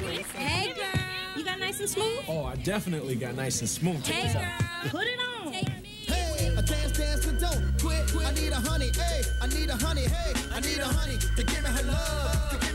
Hey, girl. You got nice and smooth? Oh, I definitely got nice and smooth. Check Hey, girl. Put it on. Hey, a dance, dance, and don't quit. I need a honey, hey, I need a honey, hey, I need a honey to give me her love.